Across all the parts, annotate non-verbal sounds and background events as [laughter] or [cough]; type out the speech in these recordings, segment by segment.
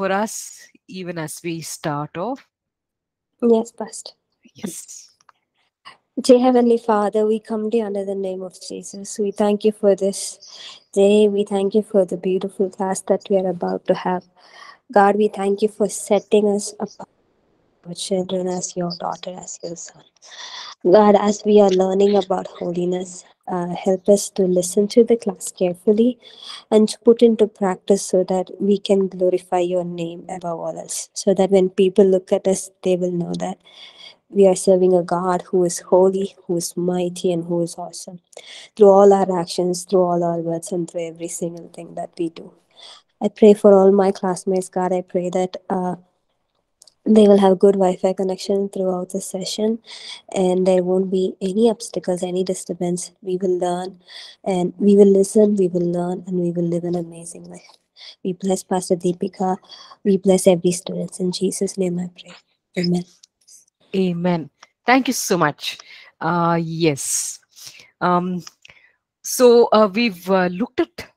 for us, even as we start off? Yes, Pastor. Yes. Dear Heavenly Father, we come to you under the name of Jesus. We thank you for this day. We thank you for the beautiful class that we are about to have. God, we thank you for setting us apart, our children, as your daughter, as your son. God, as we are learning about holiness, uh, help us to listen to the class carefully and to put into practice so that we can glorify your name above all else. So that when people look at us, they will know that we are serving a God who is holy, who is mighty, and who is awesome. Through all our actions, through all our words, and through every single thing that we do. I pray for all my classmates, God. I pray that uh, they will have good Wi-Fi connection throughout the session, and there won't be any obstacles, any disturbance. We will learn, and we will listen. We will learn, and we will live an amazing life. We bless Pastor Deepika. We bless every student. In Jesus' name, I pray. Amen. Amen. Thank you so much. Uh, yes. Um, so uh, we've uh, looked at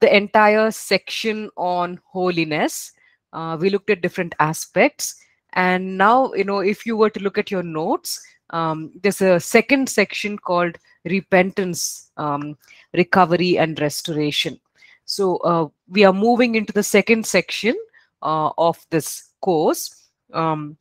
the entire section on holiness. Uh, we looked at different aspects. And now, you know, if you were to look at your notes, um, there's a second section called repentance, um, recovery, and restoration. So uh, we are moving into the second section uh, of this course. Um,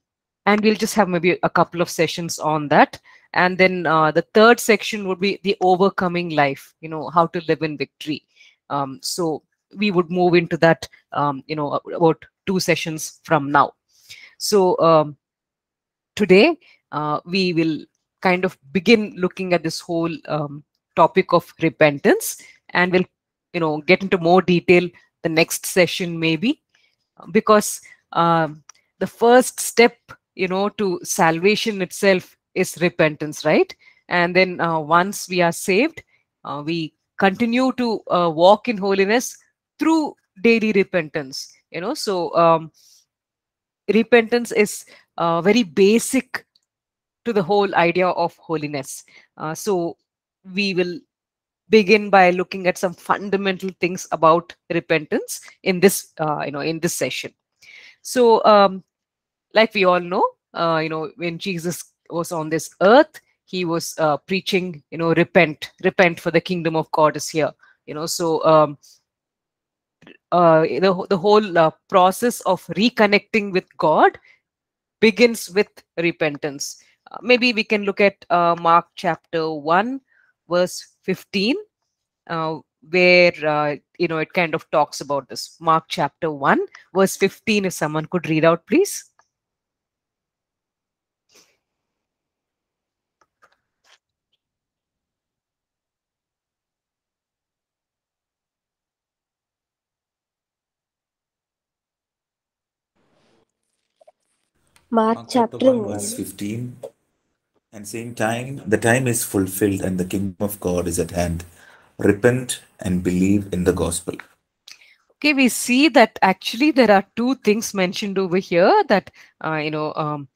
and we'll just have maybe a couple of sessions on that and then uh, the third section would be the overcoming life you know how to live in victory um, so we would move into that um, you know about two sessions from now. So um, today uh, we will kind of begin looking at this whole um, topic of repentance and we'll you know get into more detail the next session maybe. Because um, the first step you know to salvation itself is repentance right? And then uh, once we are saved uh, we continue to uh, walk in holiness through daily repentance you know so um, repentance is uh, very basic to the whole idea of holiness. Uh, so we will begin by looking at some fundamental things about repentance in this uh, you know in this session. So um, like we all know uh, you know when jesus was on this earth he was uh, preaching you know repent repent for the kingdom of god is here. You know so um, uh, the, the whole uh, process of reconnecting with god begins with repentance. Uh, maybe we can look at uh, mark chapter 1 verse 15 uh, where uh, you know it kind of talks about this. Mark chapter 1 verse 15 if someone could read out please Mark, Mark chapter, chapter 1, 1. verse 15. And saying, Time, the time is fulfilled and the kingdom of God is at hand. Repent and believe in the gospel. okay we see that actually there are two things mentioned over here that uh, you know um,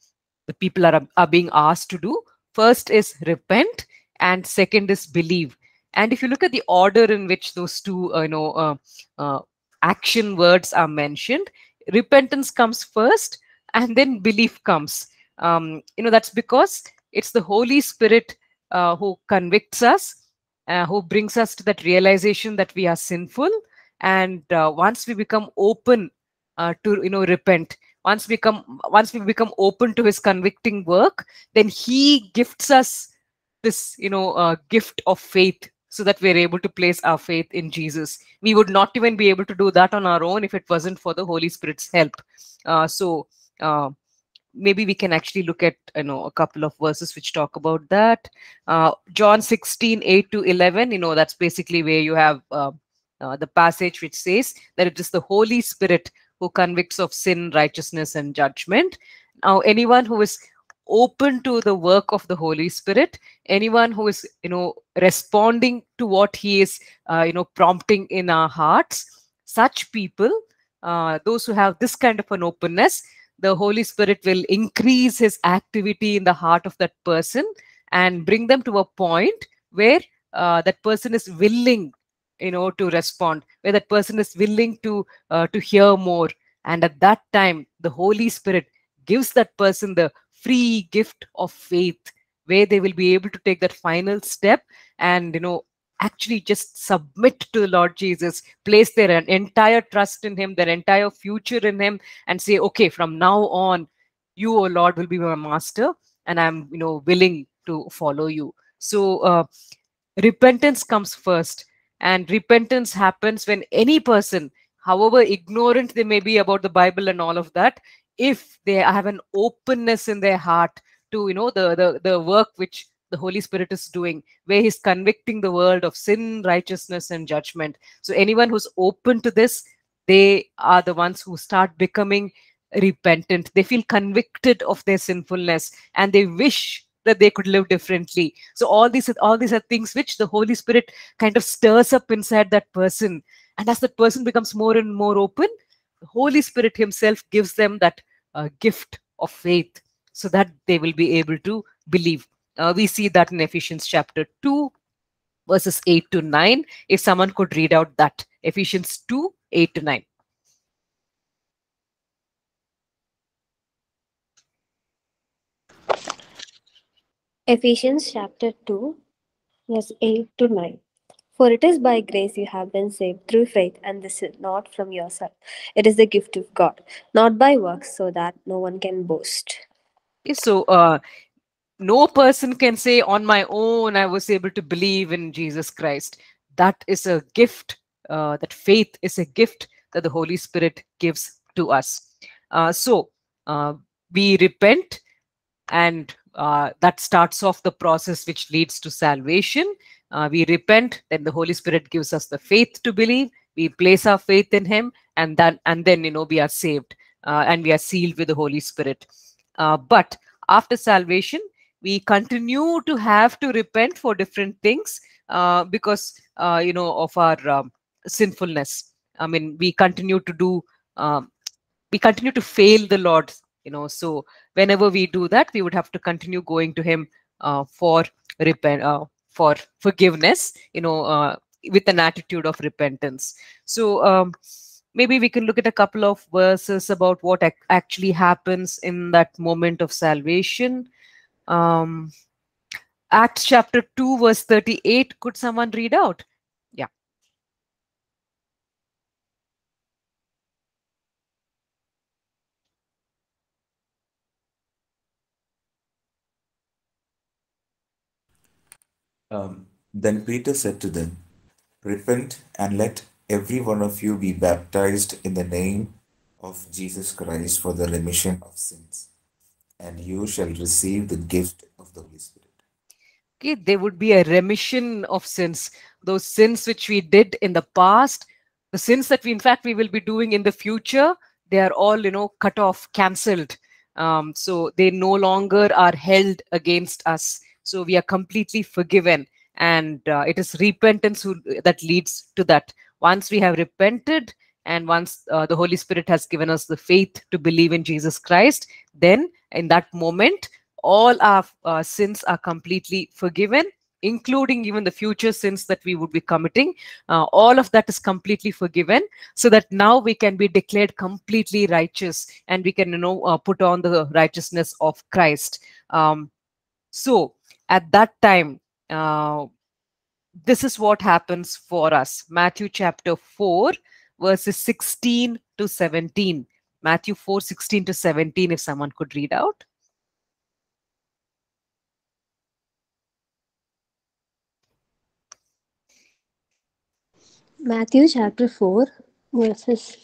the people are, are being asked to do first is repent and second is believe and if you look at the order in which those two uh, you know uh, uh, action words are mentioned repentance comes first and then belief comes. Um, you know that's because it's the holy spirit uh, who convicts us uh, who brings us to that realization that we are sinful. And uh, once we become open uh, to you know repent once we come once we become open to his convicting work then he gifts us this you know uh, gift of faith so that we're able to place our faith in jesus. We would not even be able to do that on our own if it wasn't for the holy spirit's help. Uh, so uh, maybe we can actually look at you know a couple of verses which talk about that. Uh, john 16 8 to 11 you know that's basically where you have uh, uh, the passage which says that it is the holy spirit who convicts of sin righteousness and judgment. Now anyone who is open to the work of the holy spirit anyone who is you know responding to what he is uh, you know prompting in our hearts such people uh, those who have this kind of an openness the holy spirit will increase his activity in the heart of that person and bring them to a point where uh, that person is willing you know to respond where that person is willing to uh, to hear more. And at that time the holy spirit gives that person the free gift of faith where they will be able to take that final step and you know actually just submit to the lord jesus place their entire trust in him their entire future in him and say okay from now on you o lord will be my master and i'm you know willing to follow you. So uh, repentance comes first and repentance happens when any person however ignorant they may be about the bible and all of that if they have an openness in their heart to you know the the, the work which the holy spirit is doing where he's convicting the world of sin righteousness and judgment. So anyone who's open to this they are the ones who start becoming repentant. They feel convicted of their sinfulness and they wish that they could live differently. So all these all these are things which the holy spirit kind of stirs up inside that person. And as that person becomes more and more open the holy spirit himself gives them that uh, gift of faith so that they will be able to believe uh, we see that in ephesians chapter 2 verses 8 to 9 if someone could read out that ephesians 2 8 to 9 Ephesians chapter 2, verse 8 to 9. For it is by grace you have been saved through faith, and this is not from yourself. It is the gift of God, not by works, so that no one can boast. Okay, so uh, no person can say on my own I was able to believe in Jesus Christ. That is a gift. Uh, that faith is a gift that the Holy Spirit gives to us. Uh, so uh, we repent, and uh, that starts off the process which leads to salvation. Uh, we repent, then the Holy Spirit gives us the faith to believe. We place our faith in Him, and then and then you know we are saved uh, and we are sealed with the Holy Spirit. But after salvation, we continue to have to repent for different things uh, because uh, you know of our um, sinfulness. I mean, we continue to do. Um, we continue to fail the Lord. You know, so whenever we do that, we would have to continue going to Him uh, for repent for forgiveness you know uh, with an attitude of repentance so um, maybe we can look at a couple of verses about what ac actually happens in that moment of salvation um, acts chapter 2 verse 38 could someone read out? Yeah. Um, then Peter said to them, Repent and let every one of you be baptized in the name of Jesus Christ for the remission of sins, and you shall receive the gift of the Holy Spirit. okay there would be a remission of sins. Those sins which we did in the past the sins that we in fact we will be doing in the future they are all you know cut off cancelled. Um, so they no longer are held against us. So we are completely forgiven. And uh, it is repentance who, that leads to that. Once we have repented and once uh, the holy spirit has given us the faith to believe in jesus christ then in that moment all our uh, sins are completely forgiven including even the future sins that we would be committing. Uh, all of that is completely forgiven so that now we can be declared completely righteous and we can you know uh, put on the righteousness of christ. Um, so at that time uh, this is what happens for us. Matthew chapter 4 verses 16 to 17 matthew 4 16 to 17 if someone could read out. Matthew chapter 4, verses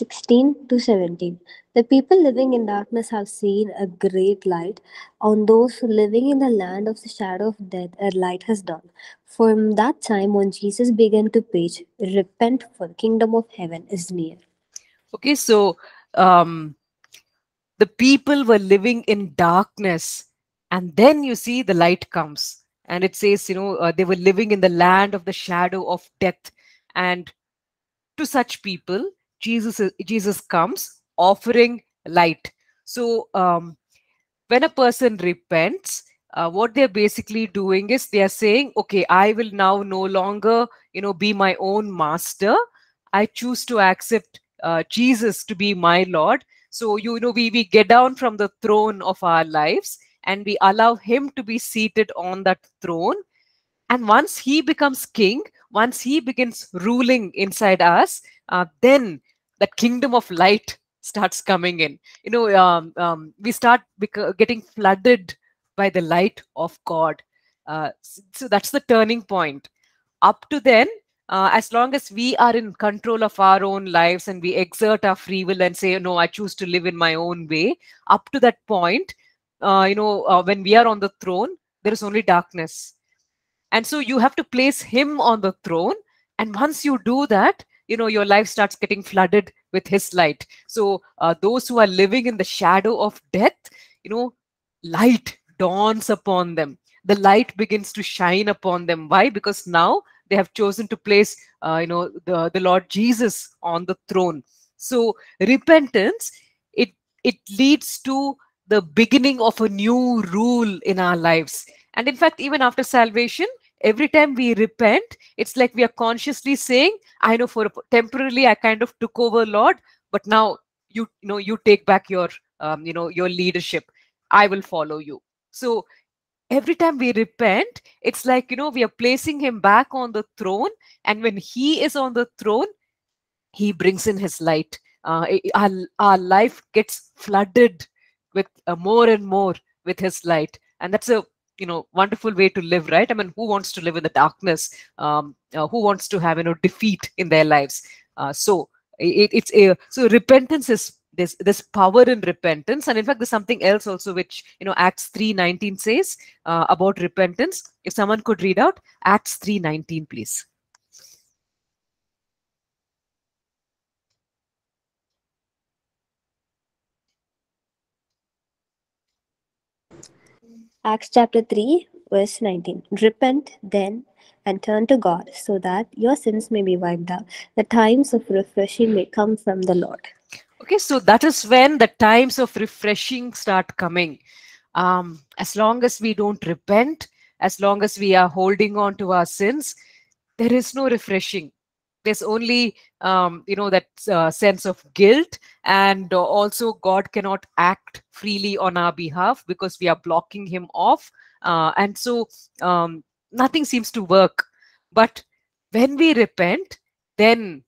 16 to 17. The people living in darkness have seen a great light. On those living in the land of the shadow of death, a light has dawned. From that time, when Jesus began to preach, Repent, for the kingdom of heaven is near. okay so um the people were living in darkness and then you see the light comes and it says you know uh, they were living in the land of the shadow of death and to such people jesus jesus comes offering light so um when a person repents uh, what they're basically doing is they are saying okay i will now no longer you know be my own master i choose to accept uh, Jesus to be my Lord. So you know we we get down from the throne of our lives and we allow Him to be seated on that throne. And once He becomes King, once He begins ruling inside us, uh, then that kingdom of light starts coming in. You know, um, um, we start getting flooded by the light of God. Uh, so that's the turning point. Up to then, uh, as long as we are in control of our own lives and we exert our free will and say, no, I choose to live in my own way, up to that point, uh, you know, uh, when we are on the throne, there is only darkness. And so you have to place him on the throne. And once you do that, you know, your life starts getting flooded with his light. So uh, those who are living in the shadow of death, you know, light dawns upon them. The light begins to shine upon them. Why? Because now they have chosen to place, uh, you know, the, the Lord Jesus on the throne. So repentance, it it leads to the beginning of a new rule in our lives. And in fact, even after salvation, every time we repent, it's like we are consciously saying, I know for temporarily I kind of took over, Lord, but now you, you know, you take back your, um, you know, your leadership. I will follow you. So every time we repent, it's like, you know, we are placing him back on the throne. And when he is on the throne, he brings in his light. Uh, our, our life gets flooded with uh, more and more with his light. And that's a you know wonderful way to live right? I mean who wants to live in the darkness? Um, uh, who wants to have you know defeat in their lives? Uh, so it, it's a so repentance is this this power in repentance. And in fact there's something else also which you know acts 3:19 says uh, about repentance. If someone could read out acts 3:19 please Acts chapter 3, verse 19. Repent then and turn to God so that your sins may be wiped out. The times of refreshing may come from the Lord. Okay, so that is when the times of refreshing start coming. Um, as long as we don't repent, as long as we are holding on to our sins, there is no refreshing. There's only, um, you know, that uh, sense of guilt, and uh, also God cannot act freely on our behalf because we are blocking Him off, uh, and so um, nothing seems to work. But when we repent, then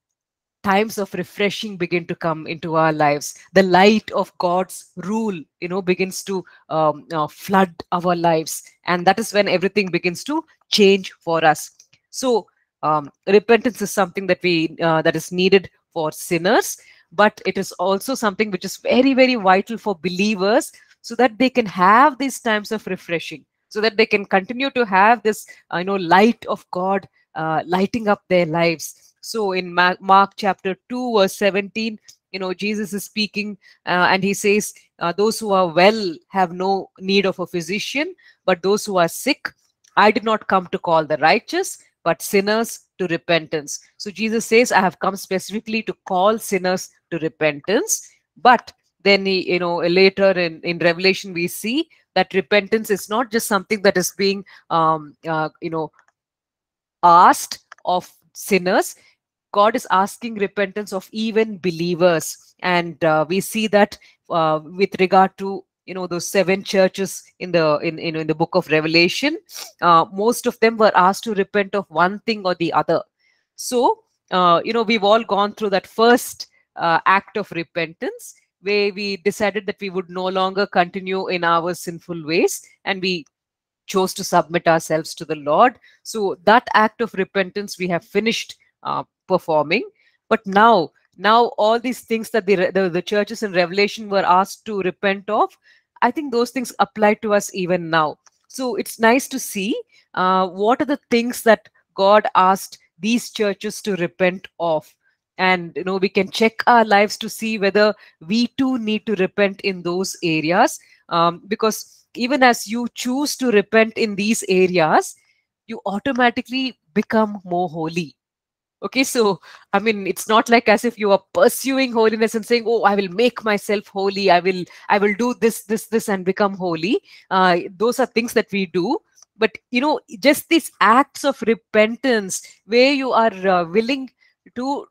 times of refreshing begin to come into our lives. The light of god's rule you know begins to um, uh, flood our lives. And that is when everything begins to change for us. So um, repentance is something that we uh, that is needed for sinners but it is also something which is very very vital for believers so that they can have these times of refreshing so that they can continue to have this uh, you know light of god uh, lighting up their lives. So in mark, chapter 2 verse 17 you know jesus is speaking uh, and he says uh, those who are well have no need of a physician but those who are sick i did not come to call the righteous but sinners to repentance. So jesus says i have come specifically to call sinners to repentance. But then he, you know later in in revelation we see that repentance is not just something that is being um uh, you know asked of sinners. God is asking repentance of even believers. And uh, we see that uh, with regard to you know those seven churches in the in, in, in the book of revelation uh, most of them were asked to repent of one thing or the other. So uh, you know we've all gone through that first uh, act of repentance where we decided that we would no longer continue in our sinful ways and we chose to submit ourselves to the lord. So that act of repentance we have finished uh, performing. But now now all these things that the, the, the churches in revelation were asked to repent of i think those things apply to us even now. So it's nice to see uh, what are the things that god asked these churches to repent of. And you know we can check our lives to see whether we too need to repent in those areas. Um, because even as you choose to repent in these areas you automatically become more holy okay so i mean it's not like as if you are pursuing holiness and saying oh i will make myself holy. I will i will do this this this and become holy. Uh, those are things that we do. But you know just these acts of repentance where you are uh, willing to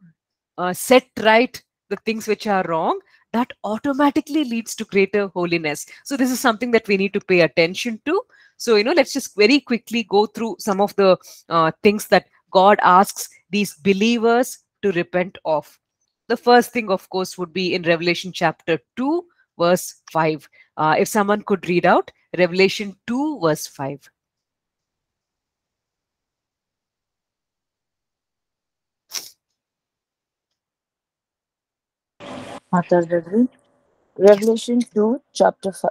uh, set right the things which are wrong that automatically leads to greater holiness. So this is something that we need to pay attention to. So you know let's just very quickly go through some of the uh, things that god asks these believers to repent of the first thing of course would be in revelation chapter 2 verse 5 uh, if someone could read out revelation 2 verse 5 Matar Reddy. Revelation 2, chapter, fi-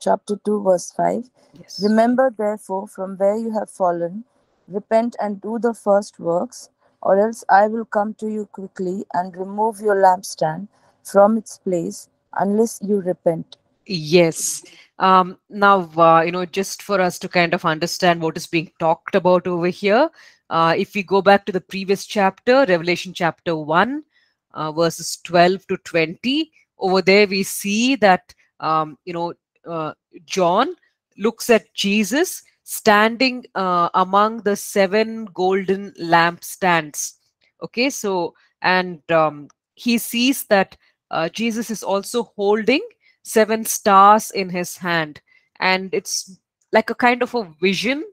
chapter 2, verse 5. yes Remember, therefore, from where you have fallen, repent and do the first works, or else I will come to you quickly and remove your lampstand from its place, unless you repent. Yes. Um, now, uh, you know, just for us to kind of understand what is being talked about over here, uh, if we go back to the previous chapter, Revelation chapter 1, uh, verses 12 to 20, over there we see that, um, you know, uh, John looks at Jesus standing uh, among the seven golden lampstands. Okay, so, and um, he sees that uh, Jesus is also holding seven stars in his hand. And it's like a kind of a vision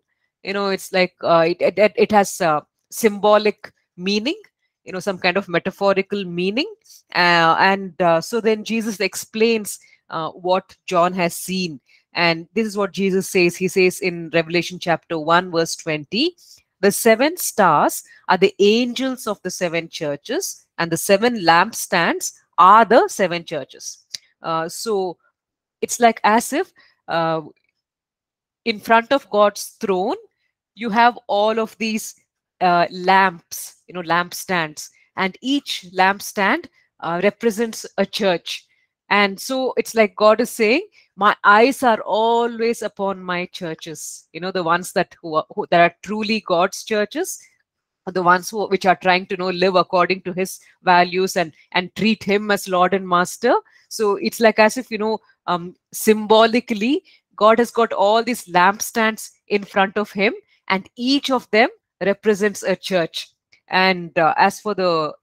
you know it's like uh, it, it, it has uh, symbolic meaning you know some kind of metaphorical meaning. Uh, and uh, so then jesus explains uh, what john has seen and this is what jesus says. He says in revelation chapter 1 verse 20 the seven stars are the angels of the seven churches and the seven lampstands are the seven churches. Uh, so it's like as if uh, in front of God's throne, you have all of these uh, lamps, you know, lampstands, and each lampstand uh, represents a church. And so it's like God is saying, "My eyes are always upon my churches." You know, the ones that who are, who, that are truly God's churches, the ones who which are trying to you know live according to His values and and treat Him as Lord and Master. So it's like as if you know, um, symbolically, God has got all these lampstands in front of him, and each of them represents a church. And uh, as for the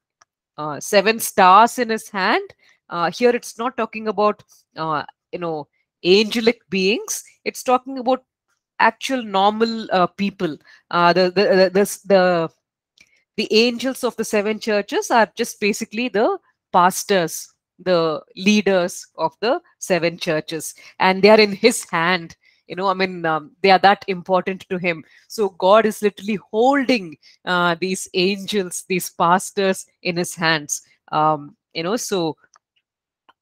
uh, seven stars in his hand, uh, here it's not talking about uh, you know angelic beings. It's talking about actual normal uh, people. Uh, the, the the the the angels of the seven churches are just basically the pastors the leaders of the seven churches and they are in his hand you know i mean um, they are that important to him so god is literally holding uh, these angels these pastors in his hands um, you know so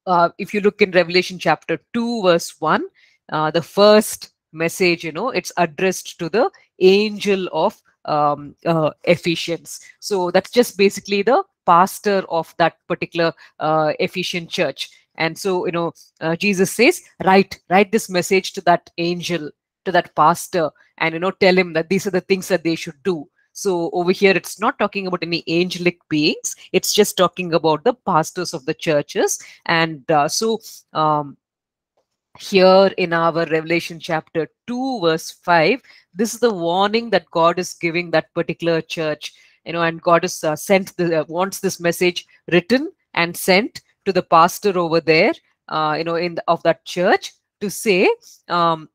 uh, if you look in revelation chapter 2 verse 1 uh, the first message you know it's addressed to the angel of um, uh, Ephesians. So that's just basically the pastor of that particular uh, Ephesian church. And so, you know, uh, Jesus says, write, write this message to that angel, to that pastor, and, you know, tell him that these are the things that they should do. So over here, it's not talking about any angelic beings. It's just talking about the pastors of the churches. And uh, so um, here in our Revelation chapter 2, verse 5, this is the warning that God is giving that particular church. You know, and God has uh, sent the uh, wants this message written and sent to the pastor over there, uh, you know, in the, of that church to say, um,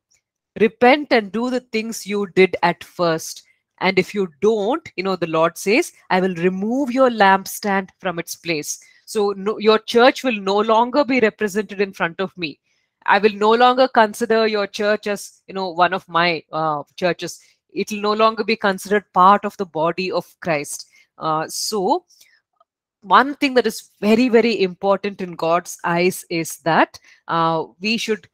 repent and do the things you did at first. And if you don't, you know, the Lord says, I will remove your lampstand from its place. So no, your church will no longer be represented in front of me. I will no longer consider your church as, you know, one of my uh, churches. It will no longer be considered part of the body of Christ. Uh, so, one thing that is very, very important in God's eyes is that uh, we should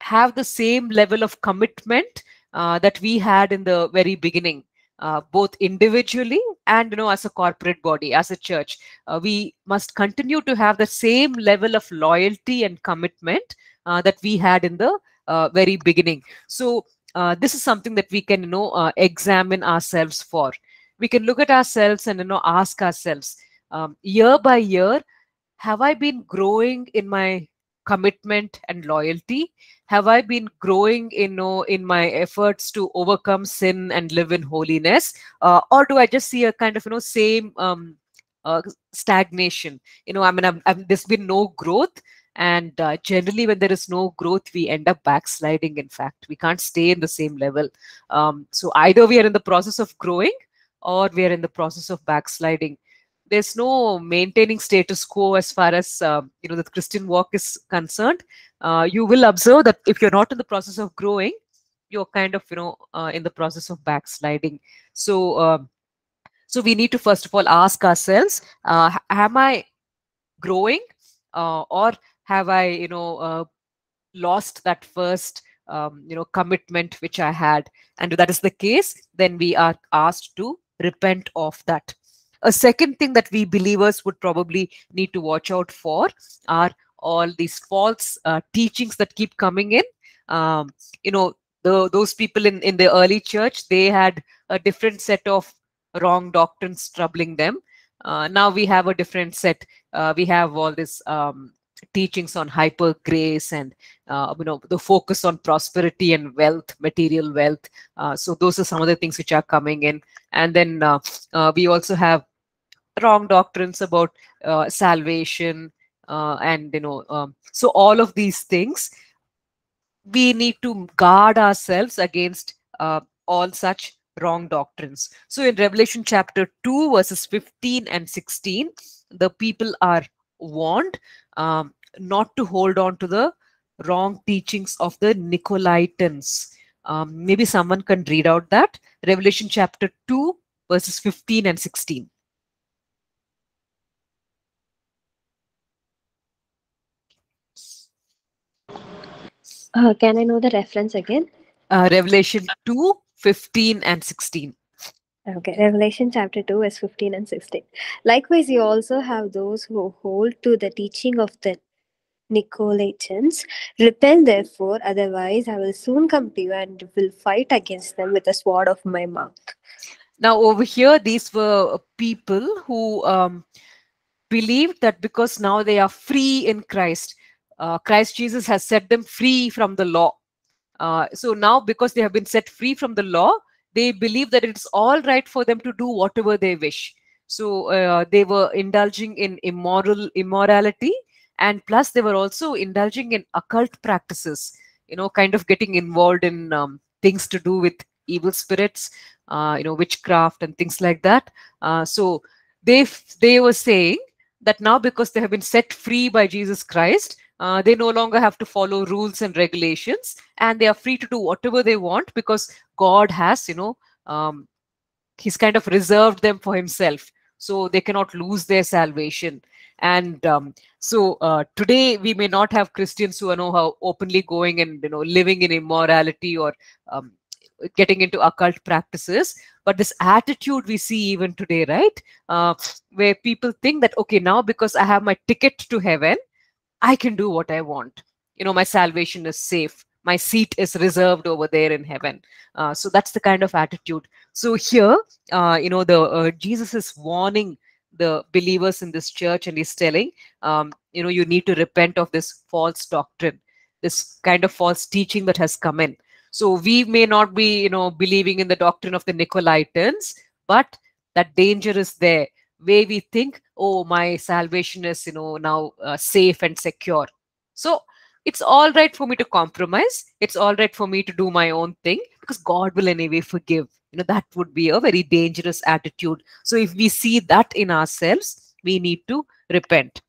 have the same level of commitment uh, that we had in the very beginning. Uh, both individually and you know as a corporate body as a church. Uh, we must continue to have the same level of loyalty and commitment uh, that we had in the uh, very beginning. So this is something that we can you know examine ourselves for. We can look at ourselves and you know ask ourselves um, year by year have i been growing in my commitment and loyalty have i been growing in know, in my efforts to overcome sin and live in holiness? Uh, or do i just see a kind of you know same um, uh, stagnation? You know i mean I'm, I'm, there's been no growth and uh, generally when there is no growth we end up backsliding in fact. We can't stay in the same level. Um, so either we are in the process of growing or we are in the process of backsliding there's no maintaining status quo as far as uh, you know the christian walk is concerned. Uh, you will observe that if you're not in the process of growing you're kind of you know uh, in the process of backsliding. So um, so we need to first of all ask ourselves uh, am i growing uh, or have i you know uh, lost that first um, you know commitment which i had? And if that is the case then we are asked to repent of that a second thing that we believers would probably need to watch out for are all these false uh, teachings that keep coming in. Um, you know the, those people in, in the early church they had a different set of wrong doctrines troubling them. Uh, now we have a different set uh, we have all this um, teachings on hyper grace and uh, you know the focus on prosperity and wealth material wealth. Uh, so those are some of the things which are coming in. And then uh, uh, we also have wrong doctrines about uh, salvation uh, and you know um, so all of these things we need to guard ourselves against uh, all such wrong doctrines. So in revelation chapter 2 verses 15 and 16 the people are warned um, not to hold on to the wrong teachings of the nicolaitans. Um, maybe someone can read out that. Revelation chapter 2 verses 15 and 16 Uh, can I know the reference again? uh, Revelation 2 15 and 16. Okay, Revelation chapter 2, verse 15 and 16. Likewise, you also have those who hold to the teaching of the Nicolaitans. Repent, therefore, otherwise, I will soon come to you and will fight against them with the sword of my mouth. Now, over here, these were people who um, believed that because now they are free in Christ, uh, Christ Jesus has set them free from the law. Uh, so now, because they have been set free from the law, they believe that it's all right for them to do whatever they wish. So uh, they were indulging in immoral immorality, and plus they were also indulging in occult practices. You know, kind of getting involved in um, things to do with evil spirits, uh, you know, witchcraft and things like that. Uh, so they they were saying that now because they have been set free by Jesus Christ, uh, they no longer have to follow rules and regulations and they are free to do whatever they want because god has you know um, he's kind of reserved them for himself. So they cannot lose their salvation. And um, so uh, today we may not have christians who are know how openly going and you know living in immorality or um, getting into occult practices but this attitude we see even today right? Uh, where people think that okay now because i have my ticket to heaven I can do what I want. You know, my salvation is safe. My seat is reserved over there in heaven. Uh, so that's the kind of attitude. So here, uh, you know, the uh, Jesus is warning the believers in this church, and he's telling, um, you know, you need to repent of this false doctrine, this kind of false teaching that has come in. So we may not be, you know, believing in the doctrine of the Nicolaitans, but that danger is there where we think oh my salvation is you know now uh, safe and secure. So it's all right for me to compromise. It's all right for me to do my own thing because god will anyway forgive. You know that would be a very dangerous attitude. So if we see that in ourselves we need to repent.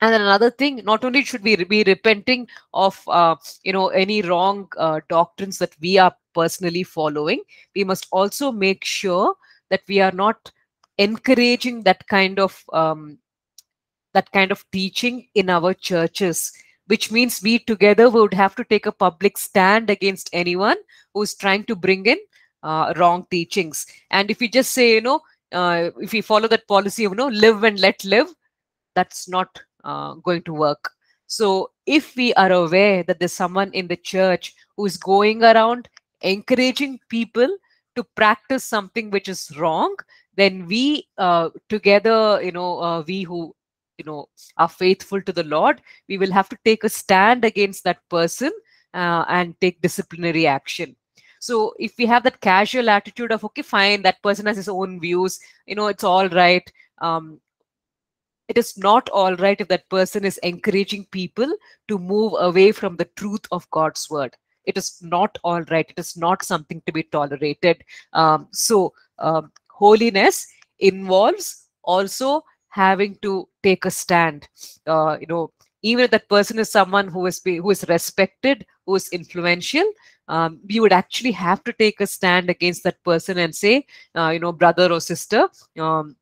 And then another thing not only should we be repenting of uh, you know any wrong uh, doctrines that we are personally following we must also make sure that we are not encouraging that kind of um, that kind of teaching in our churches which means we together would have to take a public stand against anyone who's trying to bring in uh, wrong teachings. And if we just say you know uh, if we follow that policy of you know live and let live that's not uh, going to work. So if we are aware that there's someone in the church who is going around encouraging people to practice something which is wrong then we uh, together you know uh, we who you know are faithful to the lord we will have to take a stand against that person uh, and take disciplinary action so if we have that casual attitude of okay fine that person has his own views you know it's all right um, it is not all right if that person is encouraging people to move away from the truth of God's word. It is not all right. It is not something to be tolerated. Um, so, um, holiness involves also having to take a stand. Uh, you know, even if that person is someone who is who is respected, who is influential, um, we would actually have to take a stand against that person and say, uh, you know, brother or sister, um,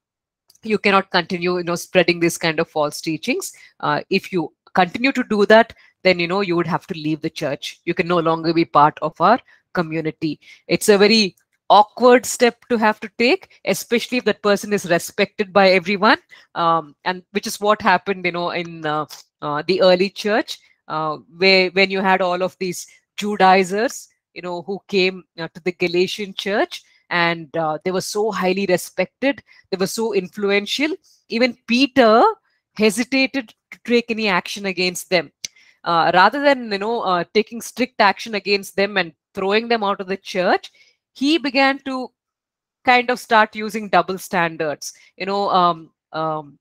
you cannot continue you know spreading this kind of false teachings. Uh, if you continue to do that then you know you would have to leave the church. You can no longer be part of our community. It's a very awkward step to have to take especially if that person is respected by everyone. Um, and which is what happened you know in uh, uh, the early church uh, where when you had all of these judaizers you know who came uh, to the galatian church. And uh, they were so highly respected. They were so influential. Even peter hesitated to take any action against them. Uh, rather than you know taking strict action against them and throwing them out of the church he began to kind of start using double standards. You know um, um,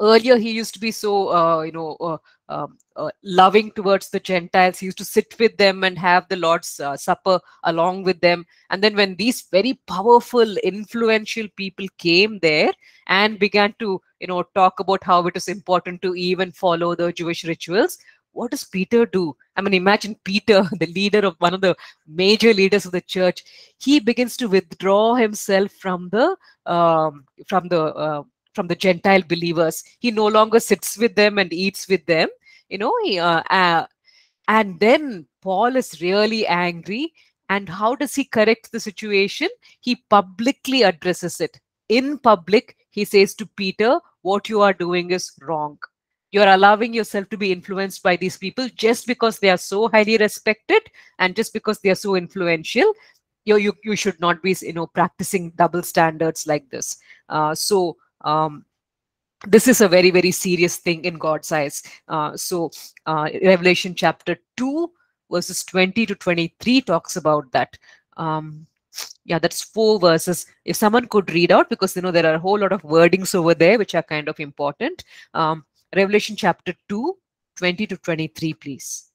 earlier he used to be so uh, you know uh, um, uh, loving towards the gentiles. He used to sit with them and have the lord's uh, supper along with them. And then when these very powerful influential people came there and began to you know talk about how it is important to even follow the jewish rituals what does peter do i mean imagine peter [laughs] the leader of one of the major leaders of the church he begins to withdraw himself from the um, from the uh, from the Gentile believers. He no longer sits with them and eats with them. You know, he, uh, uh, and then Paul is really angry. And how does he correct the situation? He publicly addresses it. In public, he says to Peter, What you are doing is wrong. You're allowing yourself to be influenced by these people just because they are so highly respected and just because they are so influential. You, you, you should not be you know practicing double standards like this. Uh, so um, this is a very very serious thing in god's eyes uh, so uh, revelation chapter 2 verses 20 to 23 talks about that um, yeah that's four verses if someone could read out because you know there are a whole lot of wordings over there which are kind of important um, revelation chapter 2 20 to 23 please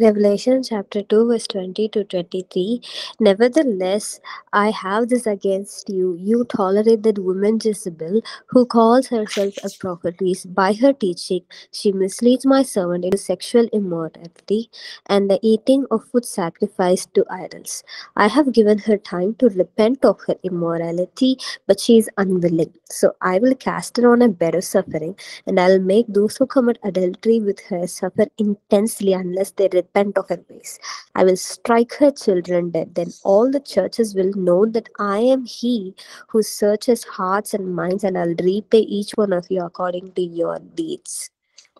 Revelation chapter 2, verse 20 to 23. Nevertheless, I have this against you. You tolerate that woman Jezebel, who calls herself a prophetess. By her teaching, she misleads my servant into sexual immorality and the eating of food sacrificed to idols. I have given her time to repent of her immorality, but she is unwilling. So I will cast her on a bed of suffering, and I will make those who commit adultery with her suffer intensely unless they repent of her ways. I will strike her children dead. Then all the churches will know that I am He who searches hearts and minds, and I'll repay each one of you according to your deeds.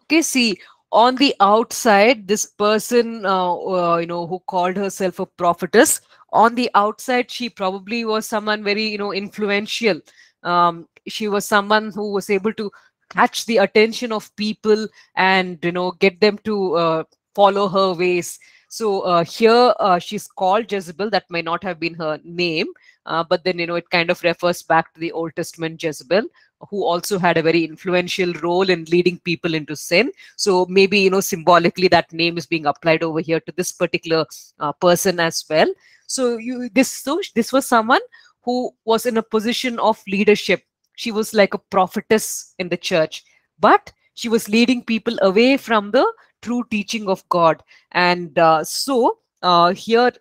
okay see on the outside this person uh, uh, you know who called herself a prophetess on the outside she probably was someone very you know influential um, she was someone who was able to catch the attention of people and you know get them to uh, follow her ways. So uh, here uh, she's called jezebel. That may not have been her name uh, but then you know it kind of refers back to the old testament jezebel who also had a very influential role in leading people into sin. So maybe you know symbolically that name is being applied over here to this particular uh, person as well. So you this so this was someone who was in a position of leadership. She was like a prophetess in the church but she was leading people away from the true teaching of god. And uh, so uh, here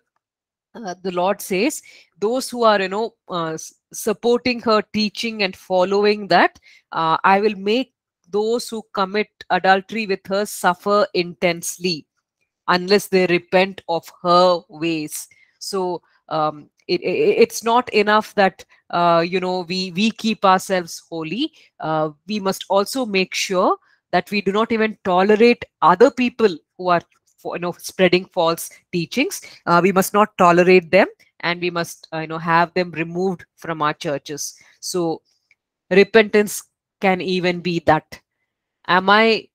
uh, the lord says those who are you know uh, supporting her teaching and following that uh, i will make those who commit adultery with her suffer intensely unless they repent of her ways. So um, it, it, it's not enough that uh, you know we we keep ourselves holy. Uh, we must also make sure that we do not even tolerate other people who are you know spreading false teachings. Uh, we must not tolerate them and we must uh, you know have them removed from our churches. So repentance can even be that. Am i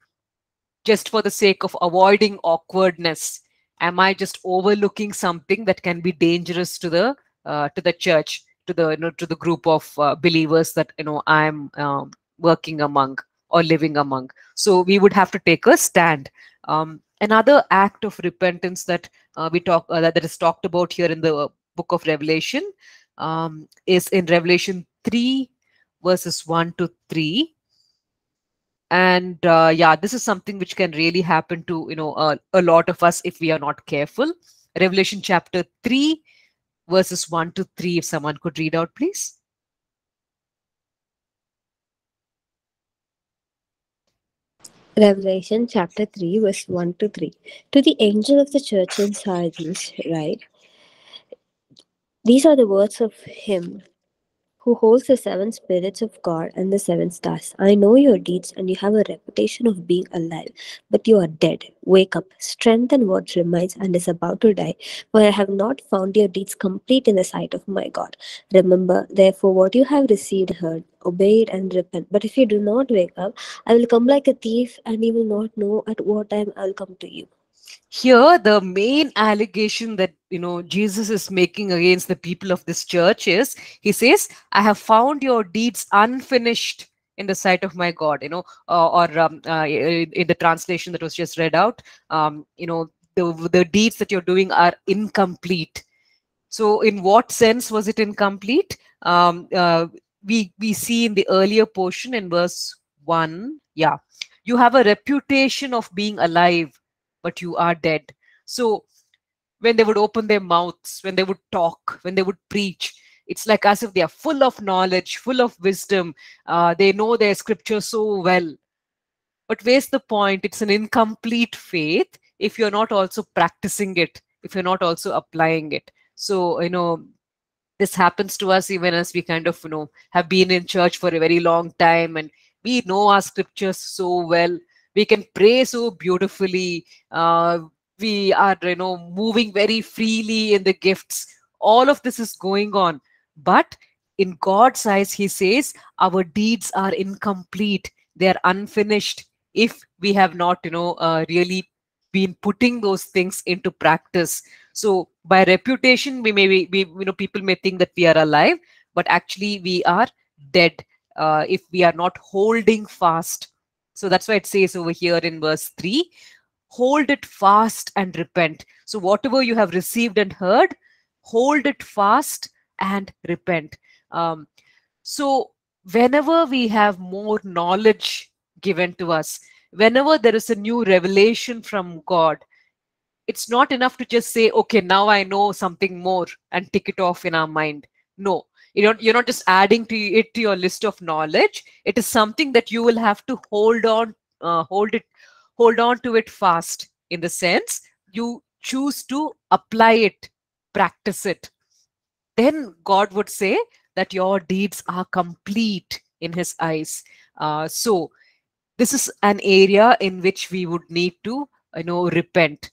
just for the sake of avoiding awkwardness am i just overlooking something that can be dangerous to the uh, to the church to the you know to the group of uh, believers that you know i'm um, working among or living among. So we would have to take a stand. Um, another act of repentance that uh, we talk uh, that, is talked about here in the book of revelation um, is in revelation 3 verses 1 to 3 and uh, yeah this is something which can really happen to you know uh, a lot of us if we are not careful. Revelation chapter 3 verses 1 to 3 if someone could read out please Revelation chapter 3, verse 1 to 3. To the angel of the church in Sardis, write These are the words of him who holds the seven spirits of God and the seven stars. I know your deeds, and you have a reputation of being alive, but you are dead. Wake up, strengthen what remains and is about to die, for I have not found your deeds complete in the sight of my God. Remember, therefore, what you have received, heard, obey it, and repent. But if you do not wake up, I will come like a thief, and you will not know at what time I will come to you. here the main allegation that you know jesus is making against the people of this church is he says i have found your deeds unfinished in the sight of my god you know uh, or um, uh, in the translation that was just read out um, you know the, the deeds that you're doing are incomplete so in what sense was it incomplete um, uh, we we see in the earlier portion in verse 1 yeah you have a reputation of being alive but you are dead. So when they would open their mouths, when they would talk, when they would preach, it's like as if they are full of knowledge, full of wisdom. Uh, they know their scripture so well. But where's the point? It's an incomplete faith if you're not also practicing it, if you're not also applying it. So, you know, this happens to us even as we kind of, you know, have been in church for a very long time and we know our scriptures so well. We can pray so beautifully. Uh, we are you know moving very freely in the gifts. All of this is going on. But in god's eyes he says our deeds are incomplete. They are unfinished. If we have not you know uh, really been putting those things into practice. So by reputation we may be we, you know people may think that we are alive but actually we are dead uh, if we are not holding fast so that's why it says over here in verse 3 hold it fast and repent. So, whatever you have received and heard, hold it fast and repent. Um, so, whenever we have more knowledge given to us, whenever there is a new revelation from God, it's not enough to just say, okay, now I know something more and tick it off in our mind. No, you don't you're not just adding to it to your list of knowledge. It is something that you will have to hold on uh, hold it hold on to it fast in the sense you choose to apply it practice it. Then god would say that your deeds are complete in his eyes. Uh, so this is an area in which we would need to you know repent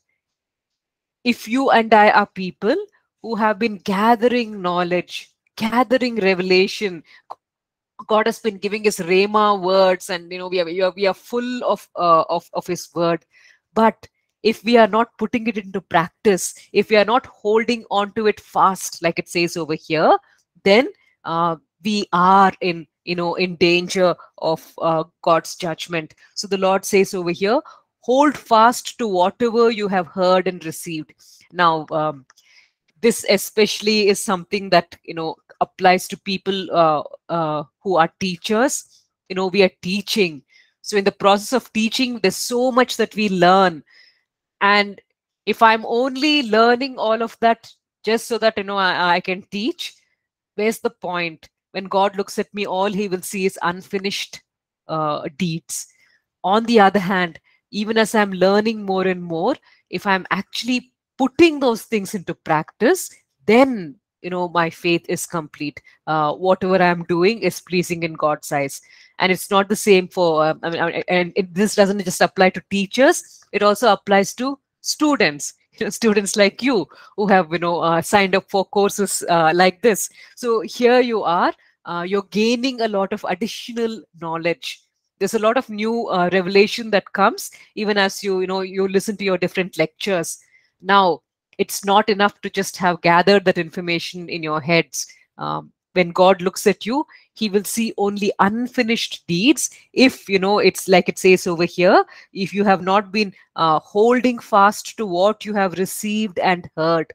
if you and i are people who have been gathering knowledge gathering revelation god has been giving us rhema words and you know we are we are, we are full of uh, of of his word. But if we are not putting it into practice if we are not holding on to it fast like it says over here then uh, we are in you know in danger of uh, god's judgment. So the lord says over here hold fast to whatever you have heard and received. Now um, this especially is something that you know applies to people uh, uh, who are teachers. You know we are teaching. So in the process of teaching there's so much that we learn. And if i'm only learning all of that just so that you know i, I can teach where's the point? When god looks at me all he will see is unfinished uh, deeds. On the other hand even as i'm learning more and more if i'm actually putting those things into practice then you know my faith is complete. Uh, whatever i'm doing is pleasing in god's eyes. And it's not the same for um, I mean, and it, this doesn't just apply to teachers. It also applies to students [laughs] students like you who have you know uh, signed up for courses uh, like this. So here you are uh, you're gaining a lot of additional knowledge there's a lot of new uh, revelation that comes even as you you know you listen to your different lectures. Now it's not enough to just have gathered that information in your heads. Um, when god looks at you he will see only unfinished deeds. If you know it's like it says over here if you have not been uh, holding fast to what you have received and heard.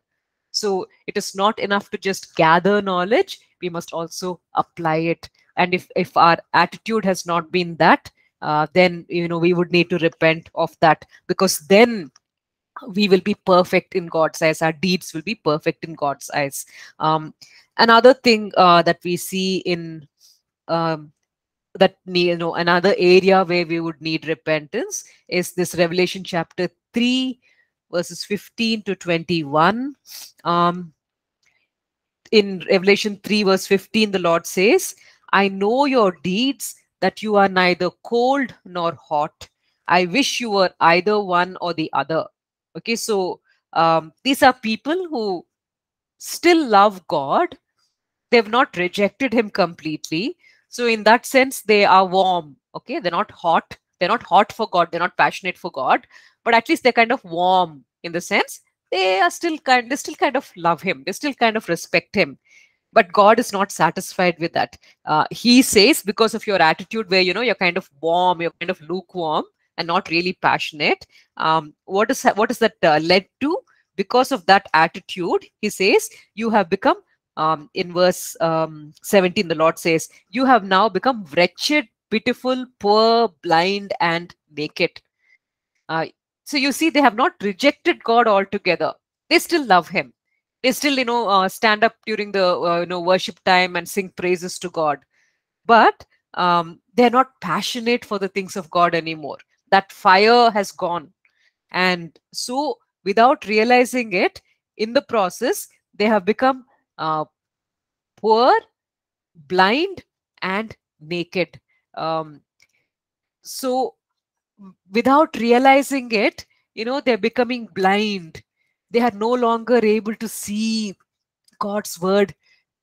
So it is not enough to just gather knowledge. We must also apply it and if if our attitude has not been that uh, then you know we would need to repent of that. Because then we will be perfect in god's eyes. Our deeds will be perfect in god's eyes. Um, another thing uh, that we see in um, that you know another area where we would need repentance is this revelation chapter 3 verses 15 to 21 um, in revelation 3 verse 15 the lord says i know your deeds that you are neither cold nor hot. I wish you were either one or the other. Okay so um, these are people who still love god. They've not rejected him completely. So in that sense they are warm. Okay they're not hot. They're not hot for god. They're not passionate for god. But at least they're kind of warm in the sense they are still kind they still kind of love him. They still kind of respect him but god is not satisfied with that. Uh, he says because of your attitude where you know you're kind of warm you're kind of lukewarm and not really passionate um, what is what is that uh, led to? Because of that attitude he says you have become um, in verse um, 17 the lord says you have now become wretched pitiful poor blind and naked. Uh, so you see they have not rejected god altogether. They still love him they still you know uh, stand up during the uh, you know worship time and sing praises to god. But um, they're not passionate for the things of god anymore. That fire has gone. And so without realizing it in the process they have become uh, poor blind and naked. Um, so without realizing it you know they're becoming blind they are no longer able to see god's word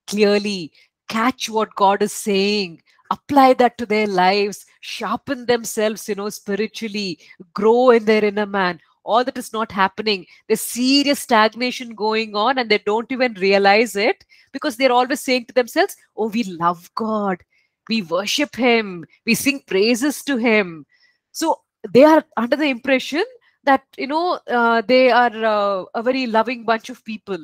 clearly catch what god is saying apply that to their lives sharpen themselves you know spiritually grow in their inner man. All that is not happening. There's serious stagnation going on and they don't even realize it because they're always saying to themselves oh we love god. We worship him. We sing praises to him. So they are under the impression that you know uh, they are uh, a very loving bunch of people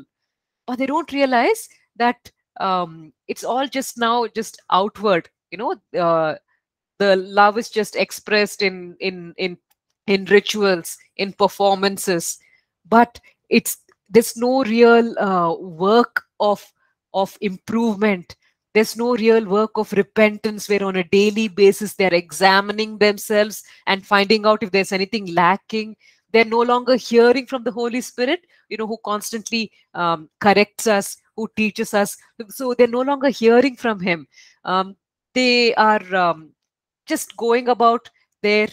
but they don't realize that um, it's all just now just outward you know uh, the love is just expressed in in in in rituals in performances but it's there's no real uh, work of of improvement there's no real work of repentance where on a daily basis they're examining themselves and finding out if there's anything lacking. They're no longer hearing from the holy spirit you know who constantly um, corrects us who teaches us. So they're no longer hearing from him. Um, they are um, just going about their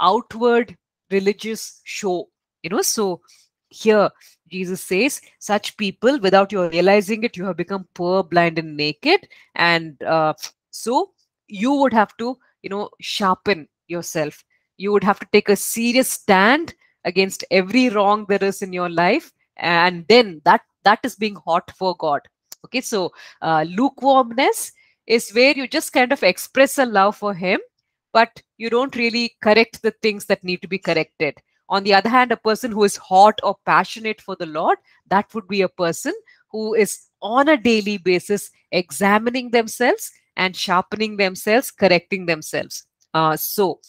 outward religious show you know. So here jesus says such people without you realizing it you have become poor blind and naked and uh, so you would have to you know sharpen yourself. You would have to take a serious stand against every wrong there is in your life and then that that is being hot for god. Okay so uh, lukewarmness is where you just kind of express a love for him but you don't really correct the things that need to be corrected on the other hand a person who is hot or passionate for the lord that would be a person who is on a daily basis examining themselves and sharpening themselves correcting themselves. Uh, so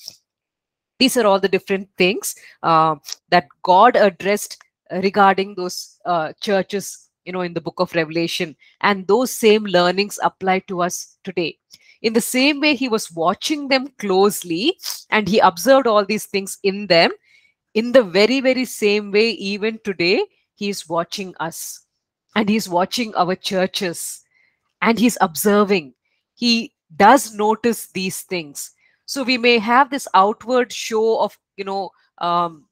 these are all the different things uh, that god addressed regarding those uh, churches you know in the book of revelation. And those same learnings apply to us today. In the same way he was watching them closely and he observed all these things in them in the very very same way even today he is watching us. And he's watching our churches. And he's observing. He does notice these things. So we may have this outward show of you know um,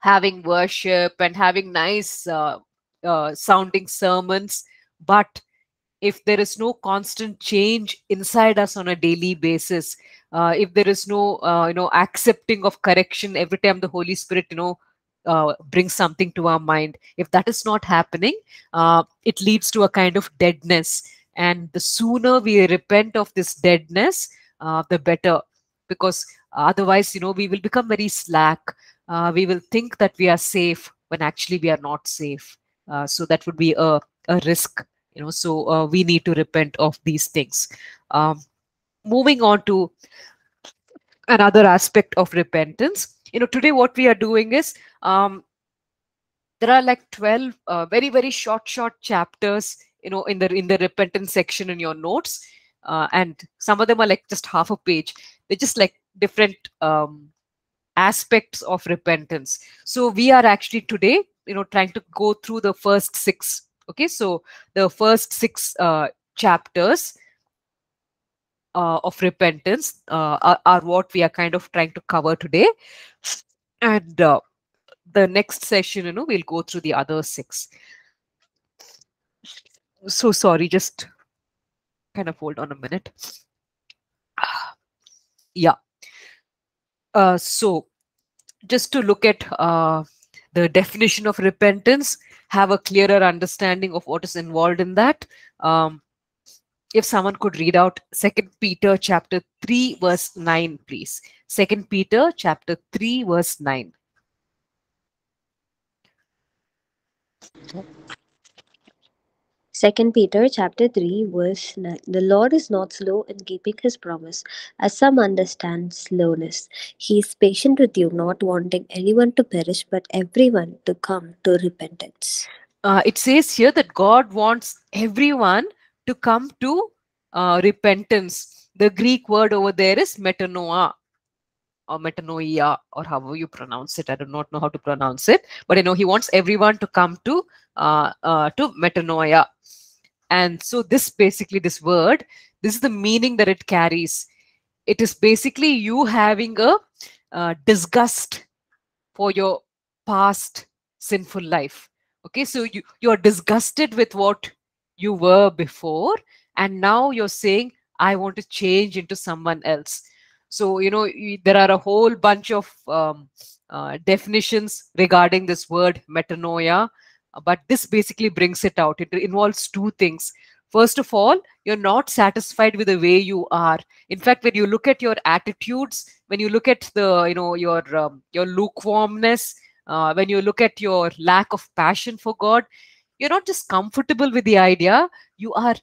having worship and having nice uh, uh, sounding sermons. But if there is no constant change inside us on a daily basis uh, if there is no uh, you know accepting of correction every time the holy spirit you know uh, brings something to our mind if that is not happening uh, it leads to a kind of deadness. And the sooner we repent of this deadness uh, the better. Because otherwise you know we will become very slack. Uh, we will think that we are safe when actually we are not safe. So that would be a, a risk you know so uh, we need to repent of these things. Um, moving on to another aspect of repentance. You know today what we are doing is um, there are like 12 uh, very very short short chapters you know in the in the repentance section in your notes. Uh, and some of them are like just half a page. They're just like different um, aspects of repentance. So we are actually today you know trying to go through the first six okay so the first six uh, chapters uh, of repentance uh, are, are what we are kind of trying to cover today. And uh, the next session you know we'll go through the other six. So sorry just kind of hold on a minute. [sighs] Yeah. Uh, so just to look at uh, the definition of repentance have a clearer understanding of what is involved in that. Um, if someone could read out second peter chapter 3 verse 9 please. Second peter chapter 3 verse 9 Second Peter chapter 3 verse 9 The Lord is not slow in keeping his promise as some understand slowness. He is patient with you not wanting anyone to perish but everyone to come to repentance. Uh, it says here that god wants everyone to come to uh, repentance. The greek word over there is metanoia or metanoia or however you pronounce it. I do not know how to pronounce it but I know he wants everyone to come to to metanoia. And so this basically this word this is the meaning that it carries. It is basically you having a uh, disgust for your past sinful life. Okay so you you are disgusted with what you were before and now you're saying i want to change into someone else. So you know there are a whole bunch of um, uh, definitions regarding this word metanoia. uh, but this basically brings it out. It involves two things. First of all you're not satisfied with the way you are. In fact when you look at your attitudes when you look at the you know your um, your lukewarmness uh, when you look at your lack of passion for god you're not just comfortable with the idea. You are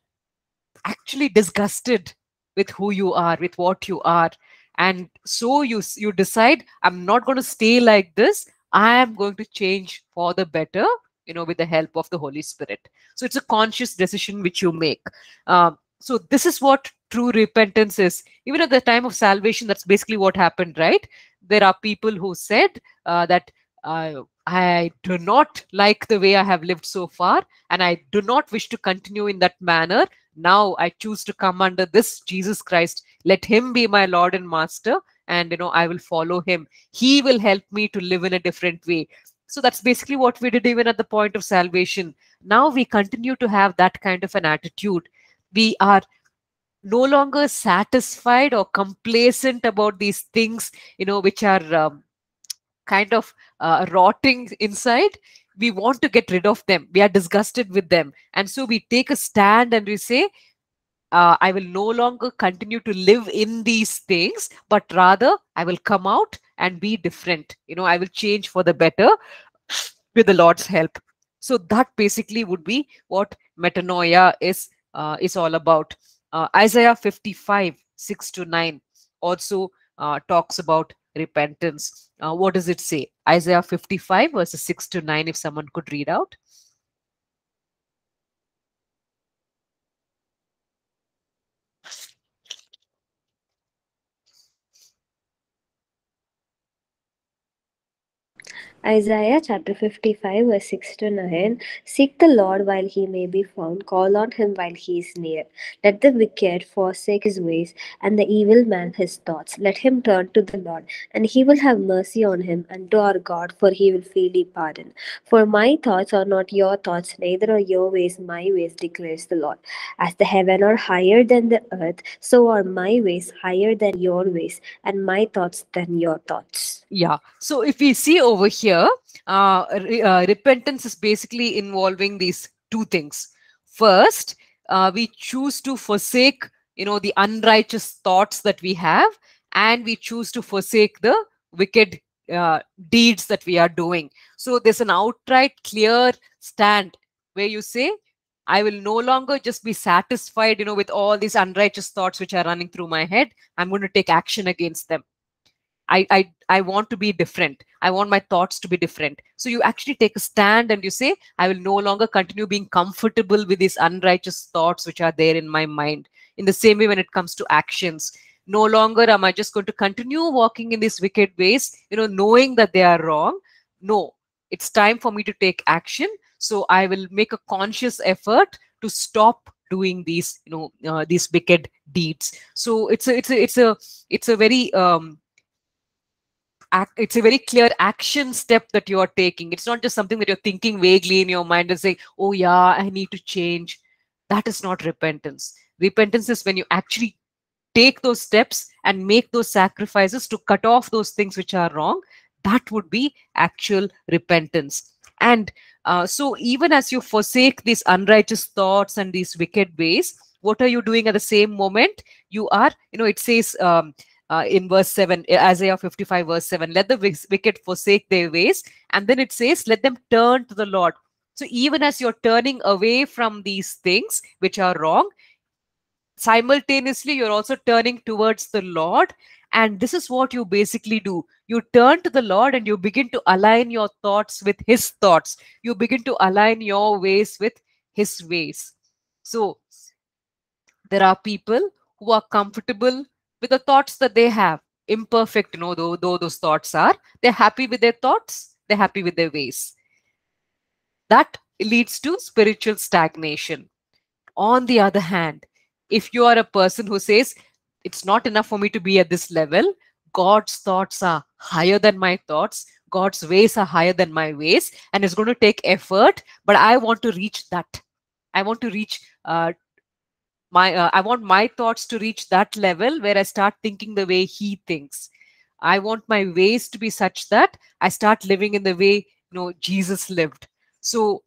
actually disgusted with who you are with what you are. And so you you decide i'm not going to stay like this. I am going to change for the better you know with the help of the holy spirit. So it's a conscious decision which you make. Um, so this is what true repentance is. Even at the time of salvation that's basically what happened right? There are people who said uh, that uh, i do not like the way i have lived so far and i do not wish to continue in that manner. Now i choose to come under this jesus christ. Let him be my lord and master and you know i will follow him. He will help me to live in a different way so that's basically what we did even at the point of salvation. Now we continue to have that kind of an attitude. We are no longer satisfied or complacent about these things you know which are um, kind of uh, rotting inside. We want to get rid of them. We are disgusted with them. And so we take a stand and we say uh, i will no longer continue to live in these things but rather i will come out and be different. You know i will change for the better with the lord's help. So that basically would be what metanoia is uh, is all about. Uh, isaiah 55 6 to 9 also uh, talks about repentance. Uh, what does it say? Isaiah 55 verses 6 to 9 if someone could read out Isaiah chapter 55, verse 6 to 9 Seek the Lord while he may be found, call on him while he is near. Let the wicked forsake his ways, and the evil man his thoughts. Let him turn to the Lord, and he will have mercy on him, and to our God, for he will freely pardon. For my thoughts are not your thoughts, neither are your ways my ways, declares the Lord. As the heaven are higher than the earth, so are my ways higher than your ways, and my thoughts than your thoughts. Yeah. So if we see over here uh, uh, repentance is basically involving these two things. First uh, we choose to forsake you know the unrighteous thoughts that we have and we choose to forsake the wicked uh, deeds that we are doing. So there's an outright clear stand where you say i will no longer just be satisfied you know with all these unrighteous thoughts which are running through my head. I'm going to take action against them I, I I want to be different. I want my thoughts to be different. So you actually take a stand and you say, I will no longer continue being comfortable with these unrighteous thoughts which are there in my mind. In the same way, when it comes to actions, no longer am I just going to continue walking in these wicked ways, you know, knowing that they are wrong. No, it's time for me to take action. So I will make a conscious effort to stop doing these, you know, uh, these wicked deeds. So it's a, it's a, it's a, it's a very um, act, it's a very clear action step that you are taking. It's not just something that you're thinking vaguely in your mind and saying, oh, yeah, I need to change. That is not repentance. Repentance is when you actually take those steps and make those sacrifices to cut off those things which are wrong. That would be actual repentance. And uh, so, even as you forsake these unrighteous thoughts and these wicked ways, what are you doing at the same moment? You are, you know, it says, um, uh, in verse 7 isaiah 55 verse 7 let the wicked forsake their ways and then it says let them turn to the lord. So even as you're turning away from these things which are wrong simultaneously you're also turning towards the lord and this is what you basically do. You turn to the lord and you begin to align your thoughts with his thoughts. You begin to align your ways with his ways. So there are people who are comfortable with the thoughts that they have. Imperfect you know though, though those thoughts are. They're happy with their thoughts. They're happy with their ways. That leads to spiritual stagnation. On the other hand if you are a person who says it's not enough for me to be at this level god's thoughts are higher than my thoughts. God's ways are higher than my ways and it's going to take effort but i want to reach that. I want to reach uh, my uh, i want my thoughts to reach that level where i start thinking the way he thinks. I want my ways to be such that i start living in the way you know jesus lived. So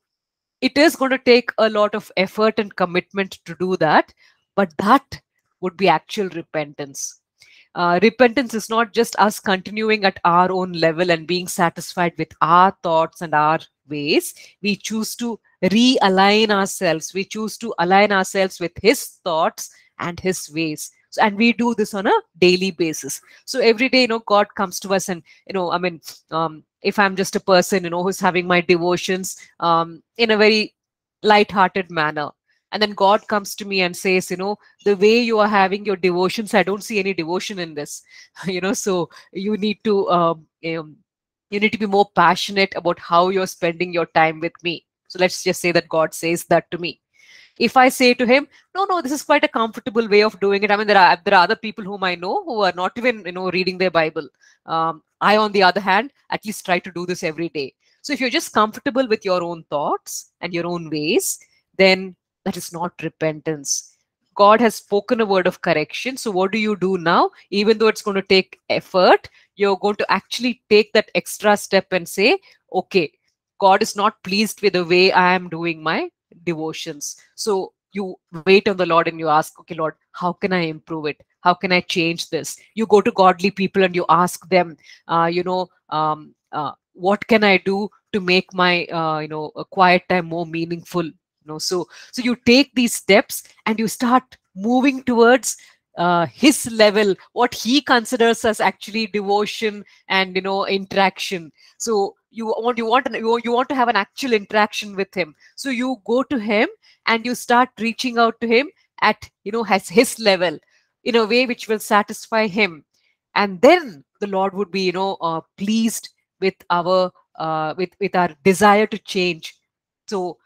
it is going to take a lot of effort and commitment to do that but that would be actual repentance uh, repentance is not just us continuing at our own level and being satisfied with our thoughts and our ways. We choose to realign ourselves. We choose to align ourselves with his thoughts and his ways. So, and we do this on a daily basis. So every day you know god comes to us and you know i mean um, if i'm just a person you know who's having my devotions um, in a very light-hearted manner and then god comes to me and says you know the way you are having your devotions i don't see any devotion in this [laughs] you know so you need to um, um, you need to be more passionate about how you're spending your time with me so let's just say that God says that to me. If I say to him, no, no, this is quite a comfortable way of doing it. I mean, there are there are other people whom I know who are not even you know reading their Bible. Um, I, on the other hand, at least try to do this every day. So if you're just comfortable with your own thoughts and your own ways, then that is not repentance. God has spoken a word of correction. So what do you do now? Even though it's going to take effort, you're going to actually take that extra step and say, okay, God is not pleased with the way I am doing my devotions. So you wait on the Lord and you ask, okay, Lord, how can I improve it? How can I change this? You go to godly people and you ask them, uh, you know, um, uh, what can I do to make my, uh, you know, quiet time more meaningful? You know, so so you take these steps and you start moving towards uh, his level what he considers as actually devotion and you know interaction. So you want you want you, you want to have an actual interaction with him. So you go to him and you start reaching out to him at you know has his level in a way which will satisfy him. And then the lord would be you know uh, pleased with our uh, with with our desire to change. So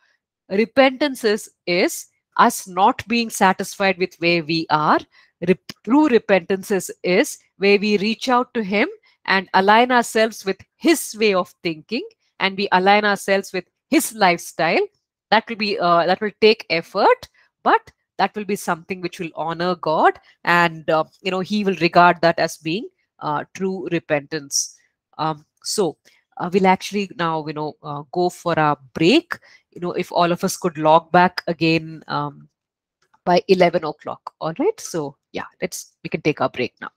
repentance is, is us not being satisfied with where we are. Rep- true repentance is, is where we reach out to him and align ourselves with his way of thinking and we align ourselves with his lifestyle. That will be uh, that will take effort but that will be something which will honor god and uh, you know he will regard that as being uh, true repentance. Um, so uh, we'll actually now you know uh, go for a break you know if all of us could log back again um, by 11 o'clock. All right. So yeah, let's we can take our break now.